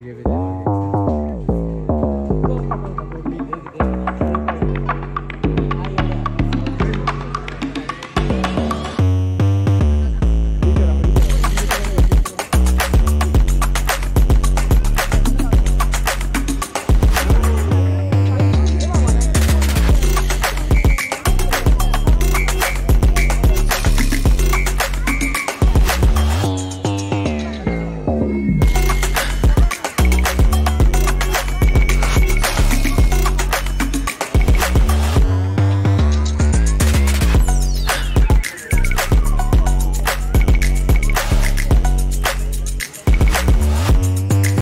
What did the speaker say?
Give it.